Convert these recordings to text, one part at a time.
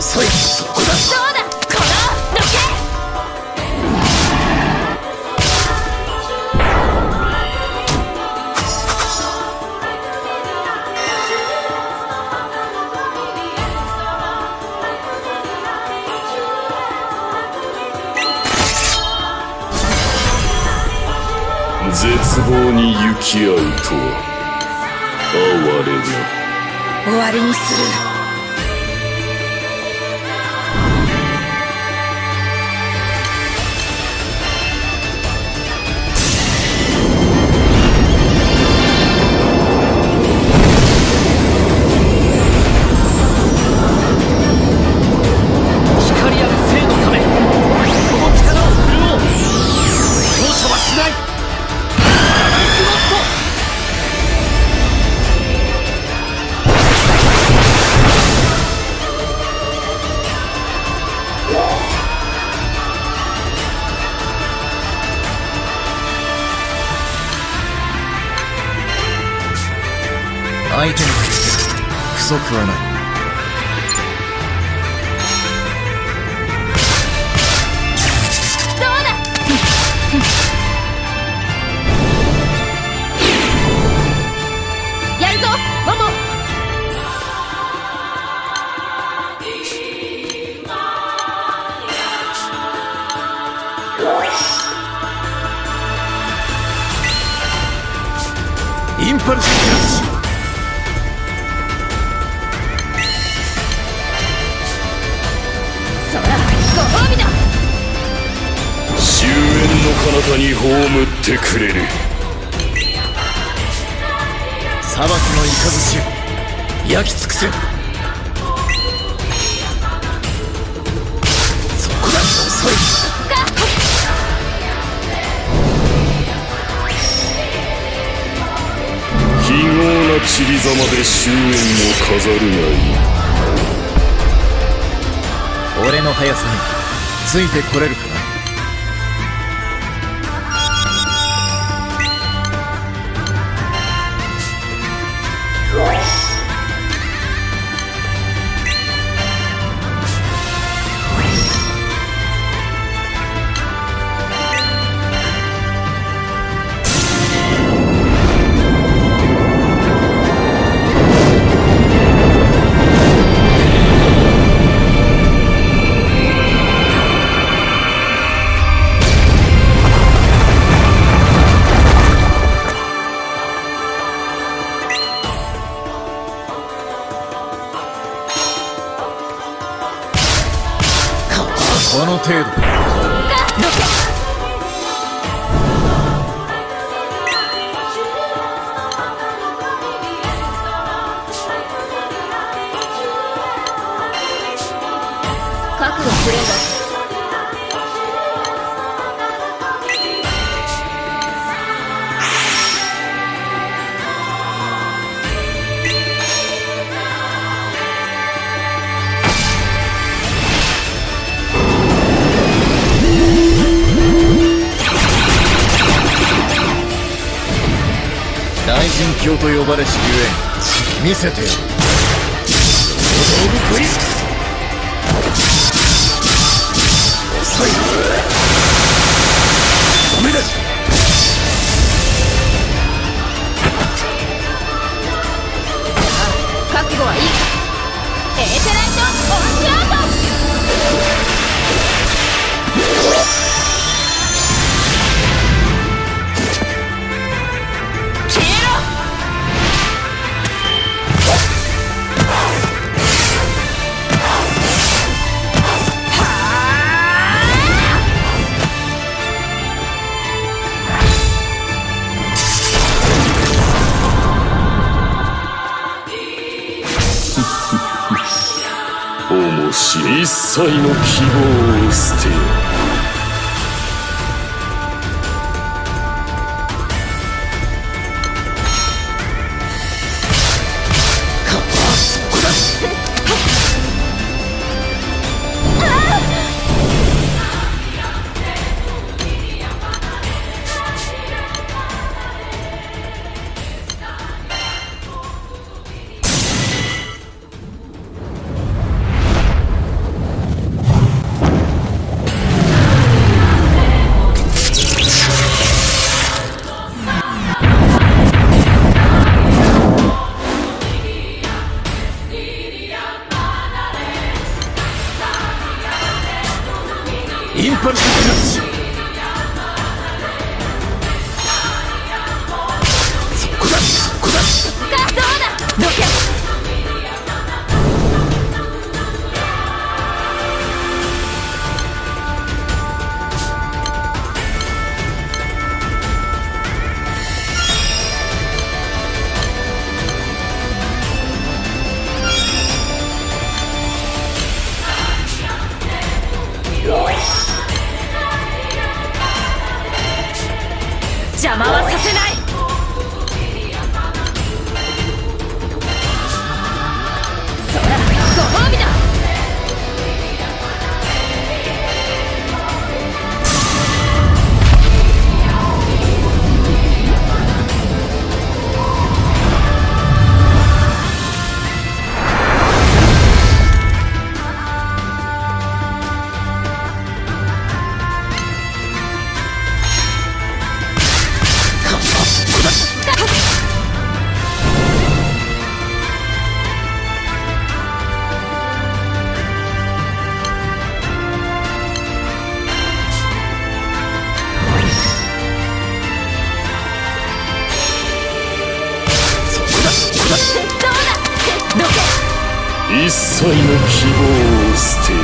遅い。そこだ絶望に行き合うとは。哀れな。終わりにする。不足はない。どうだ？やるぞモモ。インパルスキラッシュ彼方に葬ってくれる。裁きの雷焼き尽くせ。そこだ。遅い非業な散りざまで終焉を飾るがいい。俺の速さについてこれるか神教と呼ばれしゆえ見せてよ。オブグリスクもし一切の希望を捨てよ。際の希望を捨てよ。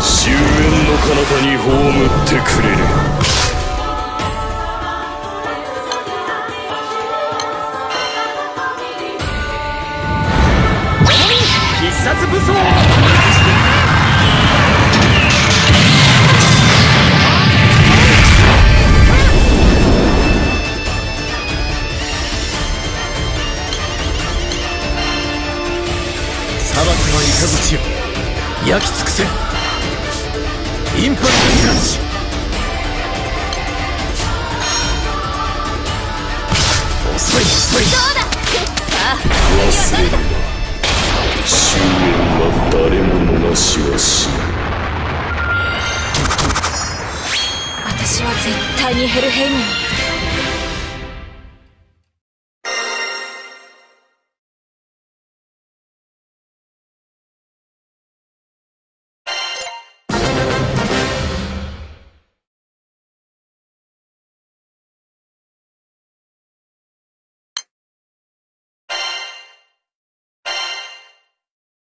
終焉の彼方に葬ってくれる。私は死ぬ私は絶対にヘルヘイムに